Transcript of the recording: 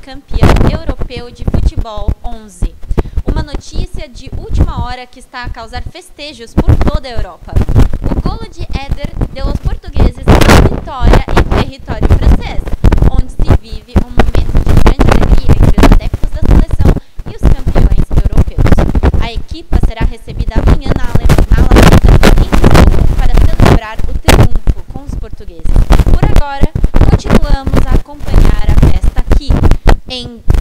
campeão europeu de futebol 11. Uma notícia de última hora que está a causar festejos por toda a Europa. O golo de Éder deu aos portugueses a vitória em território francês, onde se vive um momento de grande alegria entre os adeptos da seleção e os campeões europeus. A equipa será recebida amanhã na Ale- na Alameda, em Lisboa, para celebrar o triunfo com os portugueses. Por agora, continuamos a acompanhar a festa aqui, em